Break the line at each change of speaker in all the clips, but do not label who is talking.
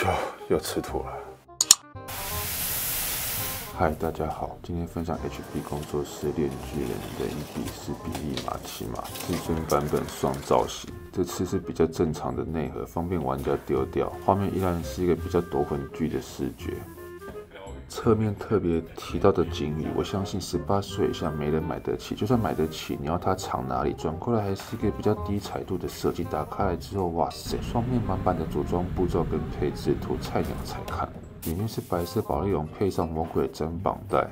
就又吃土了。嗨，大家好，今天分享 HB 工作室《炼巨人》的一比四比一马奇马至尊版本双造型。这次是比较正常的内核，方便玩家丢掉。画面依然是一个比较夺魂剧的视觉。侧面特别提到的锦鲤，我相信十八岁以下没人买得起。就算买得起，你要它藏哪里？转过来还是一个比较低彩度的设计。打开来之后，哇塞，双面满版的组装步骤跟配置图，菜鸟才看。里面是白色宝丽龙配上魔鬼针绑带。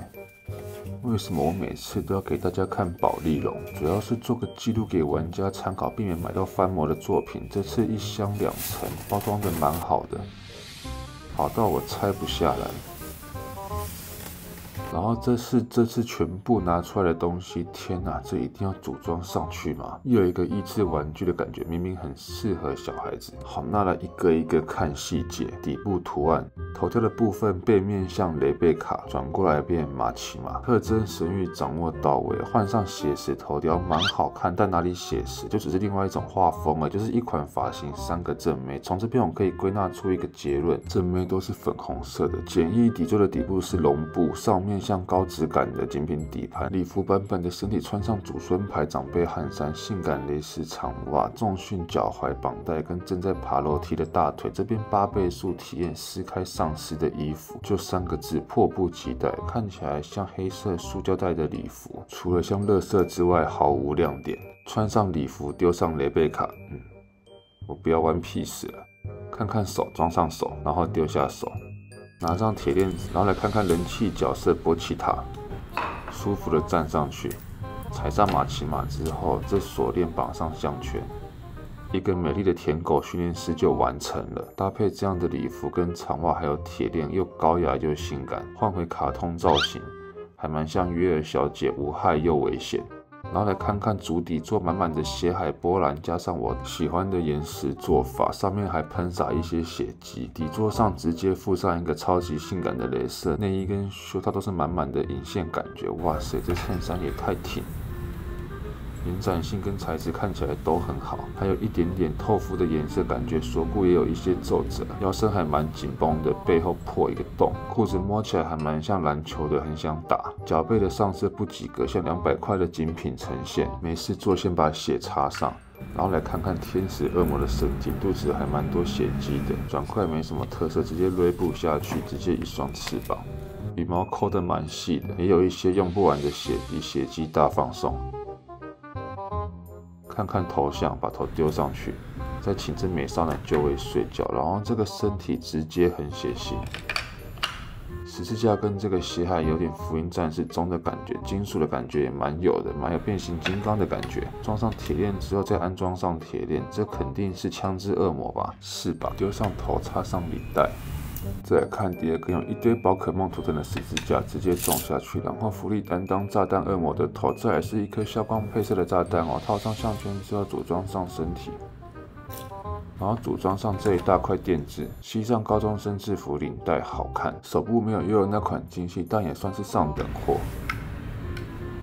为什么我每次都要给大家看宝丽龙？主要是做个记录给玩家参考，避免买到翻模的作品。这次一箱两层，包装的蛮好的，好到我拆不下来。然后这是这次全部拿出来的东西，天哪，这一定要组装上去吗？又有一个益智玩具的感觉，明明很适合小孩子。好，那来一个一个看细节，底部图案，头雕的部分背面像雷贝卡，转过来变马奇马，特征神域掌握到位，换上写实头雕蛮好看，但哪里写实，就只是另外一种画风了，就是一款发型，三个正妹。从这边我们可以归纳出一个结论，正妹都是粉红色的，简易底座的底部是绒布，上面。像高质感的精品底盘，礼服版本的身体穿上祖孙牌长辈汗衫，性感蕾丝长袜，重训脚踝绑带跟正在爬楼梯的大腿。这边八倍速体验撕开上司的衣服，就三个字：迫不及待。看起来像黑色塑胶袋的礼服，除了像乐色之外毫无亮点。穿上礼服，丢上雷贝卡，嗯，我不要玩屁事了。看看手，装上手，然后丢下手。拿上铁链子，然后来看看人气角色波奇塔，舒服的站上去，踩上马奇马之后，这锁链绑上项圈，一个美丽的舔狗训练师就完成了。搭配这样的礼服跟长袜，还有铁链，又高雅又性感。换回卡通造型，还蛮像约尔小姐，无害又危险。然后来看看主底座满满的血海波澜，加上我喜欢的岩石做法，上面还喷洒一些血迹。底座上直接附上一个超级性感的镭射内衣跟袖套，都是满满的引线感觉。哇塞，这衬衫也太挺！延展性跟材质看起来都很好，还有一点点透肤的颜色感觉，锁骨也有一些皱褶，腰身还蛮紧绷的，背后破一个洞，裤子摸起来还蛮像篮球的，很想打。脚背的上色不及格，像两百块的精品呈现。没事做，先把血擦上，然后来看看天使恶魔的身体，肚子还蛮多血迹的，转块没什么特色，直接勒布下去，直接一双翅膀，羽毛抠得蛮细的，也有一些用不完的血滴，血迹大放送。看看头像，把头丢上去，再请这美少男就位睡觉，然后这个身体直接很血腥。十字架跟这个血海有点福音战士中的感觉，金属的感觉也蛮有的，蛮有变形金刚的感觉。装上铁链之后再安装上铁链，这肯定是枪支恶魔吧？是吧？丢上头，插上领带。再看第二个，用一堆宝可梦图腾的十字架直接撞下去，然后福利担当炸弹恶魔的头，这也是一颗消光配色的炸弹哦。套上项圈之后组装上身体，然后组装上这一大块垫子，系上高中生制服领带，好看。手部没有悠悠那款精细，但也算是上等货。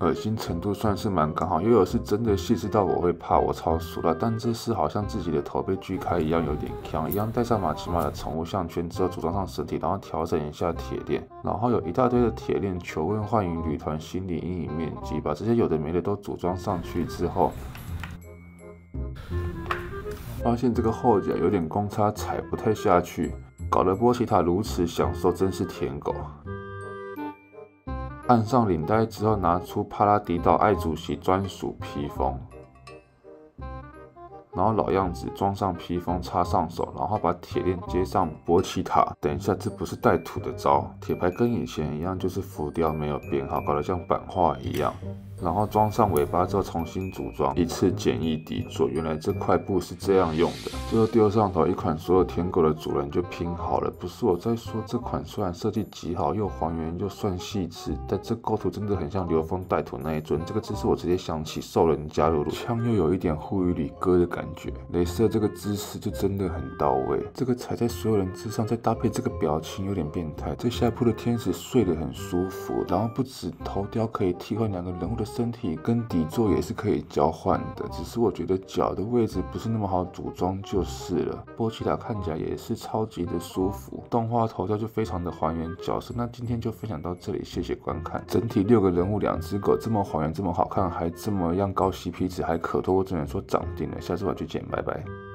恶心程度算是蛮刚好，悠悠是真的细致到我会怕，我超熟了。但这是好像自己的头被锯开一样，有点强。一样戴上马奇马的宠物项圈之后，组装上身体，然后调整一下铁链，然后有一大堆的铁链。求问幻影旅团心理阴影面积，把这些有的没的都组装上去之后，发现这个后脚有点公差，踩不太下去，搞得波奇塔如此享受，真是舔狗。按上领带之后，拿出帕拉迪岛爱主席专属披风，然后老样子装上披风，插上手，然后把铁链接上波奇塔。等一下，这不是带土的招，铁牌跟以前一样，就是浮雕没有编好，搞得像版画一样。然后装上尾巴之后重新组装一次简易底座，原来这块布是这样用的。最后丢上头一款，所有舔狗的主人就拼好了。不是我在说，这款虽然设计极好，又还原又算细致，但这构图真的很像流风带土那一尊。这个姿势我直接想起兽人加入枪又有一点护宇里哥的感觉。镭射这个姿势就真的很到位。这个踩在所有人之上，再搭配这个表情有点变态。这下铺的天使睡得很舒服，然后不止头雕可以替换两个人物的。身体跟底座也是可以交换的，只是我觉得脚的位置不是那么好组装就是了。波奇塔看起来也是超级的舒服，动画头雕就非常的还原角色。那今天就分享到这里，谢谢观看。整体六个人物两只狗这么还原这么好看，还这么样高 CP 值，还可多，我只能说涨定了。下次我去见，拜拜。